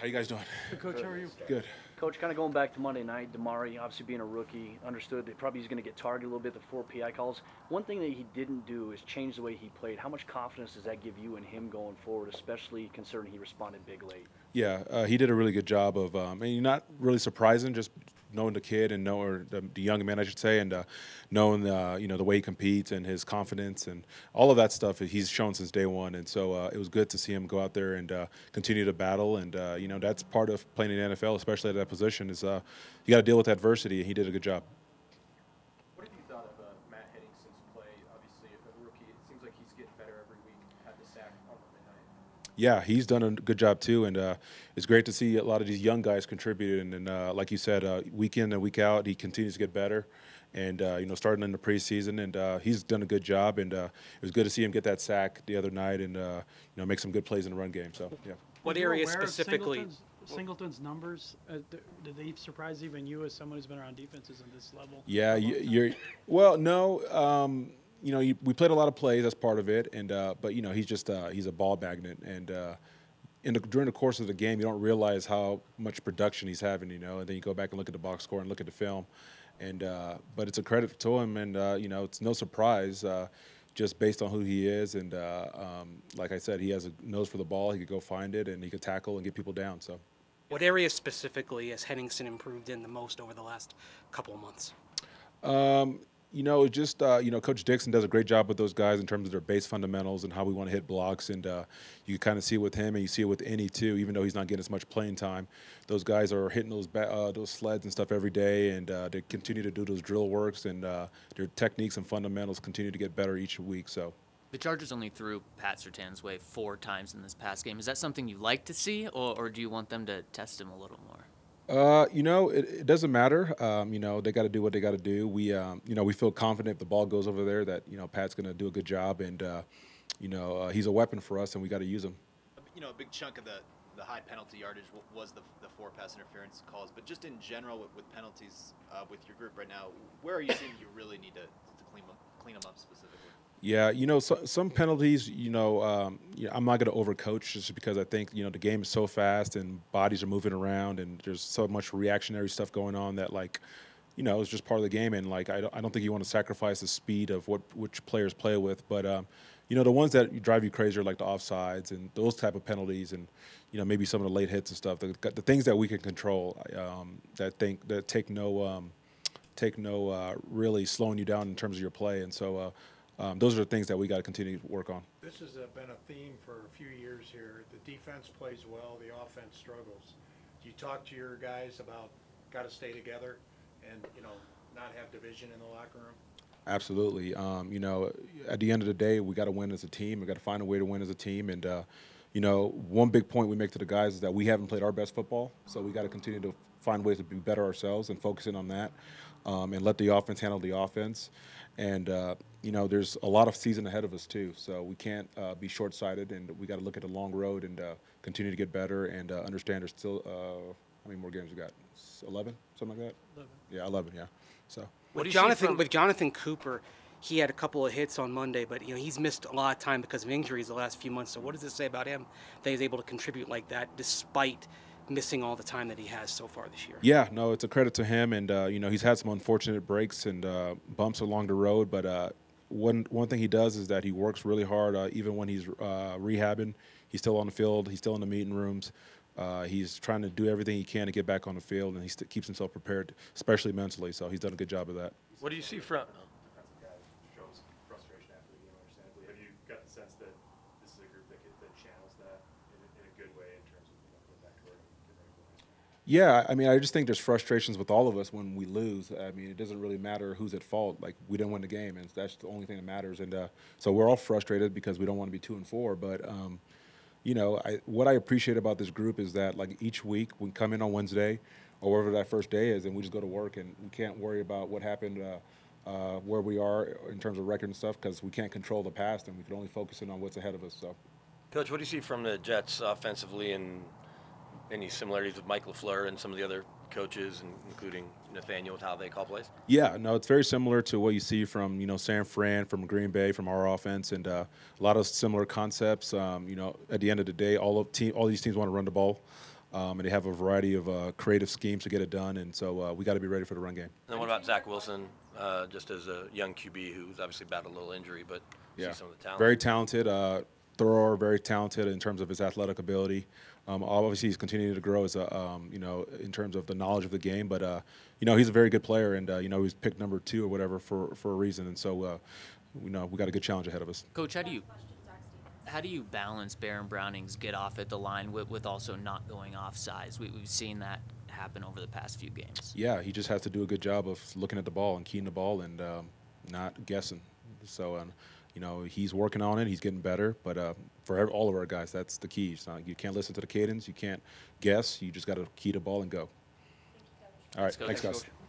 How you guys doing? Coach, how are you? Good. Coach, kind of going back to Monday night, Damarri, obviously being a rookie, understood that probably he's going to get targeted a little bit, the four PI calls. One thing that he didn't do is change the way he played. How much confidence does that give you and him going forward, especially considering he responded big late? Yeah, uh, he did a really good job of, um, and not really surprising, just knowing the kid and knowing the, the young man, I should say, and uh, knowing uh, you know the way he competes and his confidence and all of that stuff he's shown since day one. And so uh, it was good to see him go out there and uh, continue to battle. And uh, you know that's part of playing in the NFL, especially at that position, is uh, you got to deal with adversity. And he did a good job. What have you thought of uh, Matt Henningsen's play? Obviously, a rookie, it seems like he's getting better every week. Had the sack on Monday night. Yeah, he's done a good job too, and uh, it's great to see a lot of these young guys contributing. And uh, like you said, uh, week in and week out, he continues to get better. And uh, you know, starting in the preseason, and uh, he's done a good job. And uh, it was good to see him get that sack the other night, and you know, make some good plays in the run game. So yeah. What you area specifically? Singleton's, Singleton's numbers, uh, did they surprise even you as someone who's been around defenses in this level? Yeah, for a long you, time? you're well. No, um, you know, you, we played a lot of plays. That's part of it, and uh, but you know, he's just uh, he's a ball magnet, and uh, in the, during the course of the game, you don't realize how much production he's having. You know, and then you go back and look at the box score and look at the film, and uh, but it's a credit to him, and uh, you know, it's no surprise. Uh, just based on who he is, and uh, um, like I said, he has a nose for the ball. He could go find it, and he could tackle and get people down. So, What area specifically has Henningsen improved in the most over the last couple of months? Um, you know, just uh, you know, Coach Dixon does a great job with those guys in terms of their base fundamentals and how we want to hit blocks, and uh, you kind of see it with him, and you see it with any too. Even though he's not getting as much playing time, those guys are hitting those uh, those sleds and stuff every day, and uh, they continue to do those drill works, and uh, their techniques and fundamentals continue to get better each week. So. The Chargers only threw Pat Surtain's way four times in this past game. Is that something you like to see, or, or do you want them to test him a little more? Uh, you know, it, it doesn't matter. Um, you know, they got to do what they got to do. We, um, you know, we feel confident if the ball goes over there that you know Pat's going to do a good job, and uh, you know uh, he's a weapon for us, and we got to use him. you know, a big chunk of the, the high penalty yardage was the, the four pass interference calls. But just in general, with, with penalties uh, with your group right now, where are you seeing you really need to, to clean them clean them up specifically? Yeah, you know, so, some penalties, you know, um, you know, I'm not going to overcoach just because I think, you know, the game is so fast and bodies are moving around and there's so much reactionary stuff going on that, like, you know, it's just part of the game. And, like, I don't, I don't think you want to sacrifice the speed of what which players play with. But, um, you know, the ones that drive you crazy are like the offsides and those type of penalties and, you know, maybe some of the late hits and stuff. The, the things that we can control um, that think that take no um, take no uh, really slowing you down in terms of your play. And so uh, um, those are the things that we got to continue to work on. This has uh, been a theme for a few years here. The defense plays well, the offense struggles. Do you talk to your guys about got to stay together and, you know, not have division in the locker room? Absolutely. Um, you know, at the end of the day, we got to win as a team. We got to find a way to win as a team. And, uh, you know, one big point we make to the guys is that we haven't played our best football. So we got to continue to find ways to be better ourselves and focus in on that um, and let the offense handle the offense. And, uh, you know, there's a lot of season ahead of us, too. So we can't uh, be short sighted and we got to look at the long road and uh, continue to get better and uh, understand there's still, uh, how many more games we got? 11? Something like that? 11. Yeah, 11, yeah. So. With What do you see Jonathan, from- with Jonathan Cooper, he had a couple of hits on Monday, but you know he's missed a lot of time because of injuries the last few months. So what does it say about him that he's able to contribute like that despite missing all the time that he has so far this year? Yeah, no, it's a credit to him, and uh, you know he's had some unfortunate breaks and uh, bumps along the road. But uh, one one thing he does is that he works really hard, uh, even when he's uh, rehabbing. He's still on the field. He's still in the meeting rooms. Uh, he's trying to do everything he can to get back on the field, and he keeps himself prepared, especially mentally. So he's done a good job of that. What do you see from? defensive guys shows frustration after the game, understandably. Have you got the sense that this is a group that, could, that channels that in a, in a good way in terms of you know, going back to work and getting ready for the next game? Yeah, I mean, I just think there's frustrations with all of us when we lose. I mean, it doesn't really matter who's at fault. Like we didn't win the game, and that's the only thing that matters. And uh, so we're all frustrated because we don't want to be two and four. But um, you know, I, what I appreciate about this group is that like each week we come in on Wednesday or whatever that first day is, and we just go to work, and we can't worry about what happened. Uh, uh, where we are in terms of record and stuff, because we can't control the past, and we can only focus in on what's ahead of us. So. Coach, what do you see from the Jets offensively and any similarities with Mike LaFleur and some of the other coaches, and including Nathaniel, with how they call plays? Yeah, no, it's very similar to what you see from you know San Fran, from Green Bay, from our offense, and uh, a lot of similar concepts. Um, you know, at the end of the day, all of team, all these teams want to run the ball. um, and they have a variety of uh, creative schemes to get it done. And so uh, we got to be ready for the run game. And then what about Zach Wilson, uh, just as a young QB who's obviously battled a little injury, but Yeah, see some of the talent? very talented. Uh, thrower, very talented in terms of his athletic ability. Um, obviously, he's continuing to grow as a, um, you know, in terms of the knowledge of the game. But uh, you know, he's a very good player, and uh, you know, he was picked number two or whatever for for a reason. And so, uh, you know, we got a good challenge ahead of us. Coach, how do you how do you balance Baron Browning's get off at the line with, with also not going off sides? We, we've seen that happen over the past few games. Yeah, he just has to do a good job of looking at the ball and keying the ball and um, not guessing. So, um, you know, he's working on it. He's getting better. But uh, for ev- all of our guys, that's the key. It's not, you can't listen to the cadence. You can't guess. You just got to key the ball and go. All right, go. thanks, Thanks, guys. Coach.